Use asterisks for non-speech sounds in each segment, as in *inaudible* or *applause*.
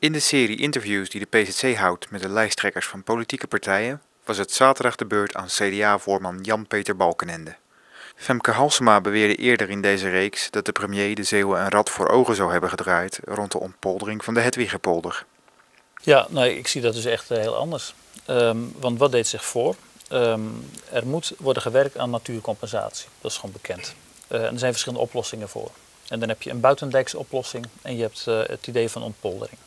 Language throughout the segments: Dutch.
In de serie interviews die de PZC houdt met de lijsttrekkers van politieke partijen was het zaterdag de beurt aan CDA-voorman Jan-Peter Balkenende. Femke Halsema beweerde eerder in deze reeks dat de premier de Zeeuwen een rad voor ogen zou hebben gedraaid rond de ontpoldering van de Hedwiggepolder. Ja, nee, ik zie dat dus echt eh, heel anders. Ehm, want wat deed zich voor? Ehm, er moet worden gewerkt aan natuurcompensatie. Dat is gewoon bekend. Uh, en er zijn verschillende oplossingen voor. En dan heb je een buitendijkse oplossing en je hebt uh, het idee van ontpoldering.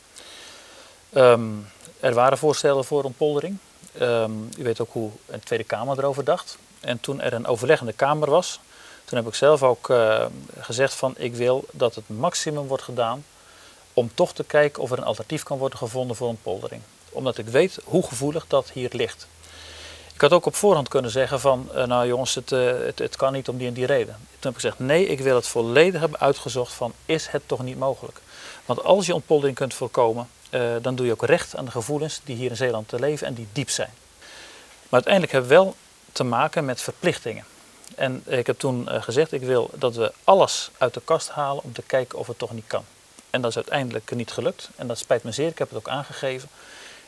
Um, er waren voorstellen voor ontpoldering. Um, u weet ook hoe de Tweede Kamer erover dacht. En toen er een overleggende Kamer was, toen heb ik zelf ook uh, gezegd van ik wil dat het maximum wordt gedaan om toch te kijken of er een alternatief kan worden gevonden voor ontpoldering. Omdat ik weet hoe gevoelig dat hier ligt. Ik had ook op voorhand kunnen zeggen van, uh, nou jongens, het, uh, het, het, kan niet om die en die reden. Toen heb ik gezegd, nee, ik wil het volledig hebben uitgezocht van, is het toch niet mogelijk? Want als je ontpoldering kunt voorkomen, uh, dan doe je ook recht aan de gevoelens die hier in Zeeland te leven en die diep zijn. Maar uiteindelijk hebben we wel te maken met verplichtingen. En ik heb toen gezegd, ik wil dat we alles uit de kast halen om te kijken of het toch niet kan. En dat is uiteindelijk niet gelukt. En dat spijt me zeer, ik heb het ook aangegeven.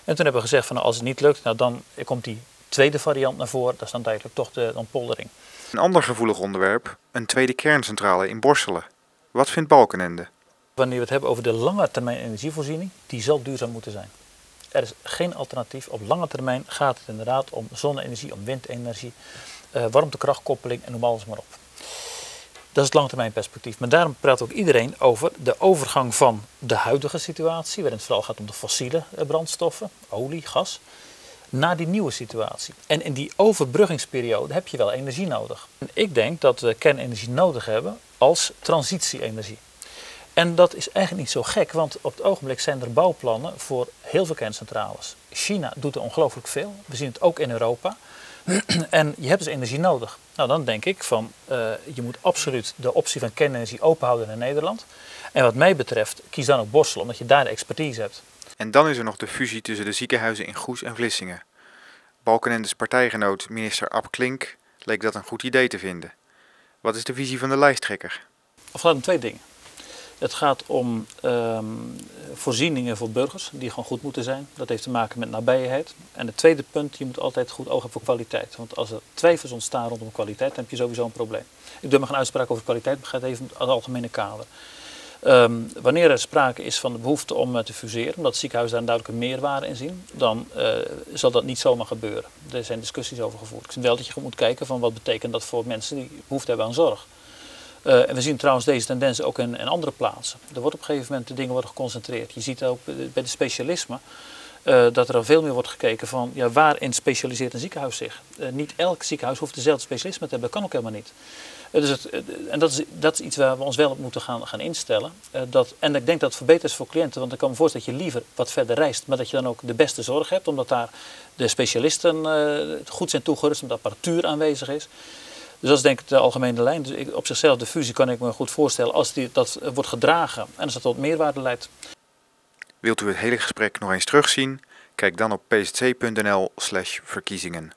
En toen hebben we gezegd van, nou, als het niet lukt, nou, dan komt die tweede variant naar voren, dat is dan duidelijk toch de ontpoldering. Een ander gevoelig onderwerp, een tweede kerncentrale in Borselen. Wat vindt Balkenende? Wanneer we het hebben over de lange termijn energievoorziening, die zal duurzaam moeten zijn. Er is geen alternatief. Op lange termijn gaat het inderdaad om zonne-energie, om windenergie, uh, warmtekrachtkoppeling en noem alles maar op. Dat is het langetermijnperspectief. Maar daarom praat ook iedereen over de overgang van de huidige situatie, waarin het vooral gaat om de fossiele brandstoffen, olie, gas, naar die nieuwe situatie. En in die overbruggingsperiode heb je wel energie nodig. Ik denk dat we kernenergie nodig hebben als transitieenergie. En dat is eigenlijk niet zo gek, want op het ogenblik zijn er bouwplannen voor heel veel kerncentrales. China doet er ongelooflijk veel. We zien het ook in Europa. *clears throat* en je hebt dus energie nodig. Nou, dan denk ik van, uh, je moet absoluut de optie van kernenergie openhouden in Nederland. En wat mij betreft, kies dan ook Borsel, omdat je daar de expertise hebt. En dan is er nog de fusie tussen de ziekenhuizen in Goes en Vlissingen. Balkenendes partijgenoot minister Ab Klink leek dat een goed idee te vinden. Wat is de visie van de lijsttrekker? Of gaat om twee dingen. Het gaat om um, voorzieningen voor burgers die gewoon goed moeten zijn. Dat heeft te maken met nabijheid. En het tweede punt, je moet altijd goed oog hebben voor kwaliteit. Want als er twijfels ontstaan rondom kwaliteit, dan heb je sowieso een probleem. Ik doe maar geen uitspraak over kwaliteit, maar ga het even als algemene kader. Um, wanneer er sprake is van de behoefte om uh, te fuseren, omdat ziekenhuizen daar een duidelijke meerwaarde in zien, dan uh, zal dat niet zomaar gebeuren. Er zijn discussies over gevoerd. Ik vind wel dat je moet kijken van wat betekent dat voor mensen die behoefte hebben aan zorg. Uh, en we zien trouwens deze tendens ook in, andere plaatsen. Er wordt op een gegeven moment de dingen worden geconcentreerd. Je ziet ook bij de specialismen uh, dat er veel meer wordt gekeken van ja, waarin specialiseert een ziekenhuis zich. Uh, niet elk ziekenhuis hoeft dezelfde specialisme te hebben, dat kan ook helemaal niet. dus het, en dat is, dat iets waar we ons wel op moeten gaan, gaan instellen. dat, en ik denk dat het verbeterd is voor cliënten, want ik kan me voorstellen dat je liever wat verder reist, maar dat je dan ook de beste zorg hebt, omdat daar de specialisten goed zijn toegerust, omdat apparatuur aanwezig is. Dus dat is denk ik de algemene lijn. Dus op zichzelf, de fusie kan ik me goed voorstellen als die, dat wordt gedragen en als dat tot meerwaarde leidt. Wilt u het hele gesprek nog eens terugzien? Kijk dan op pzc.nl/verkiezingen.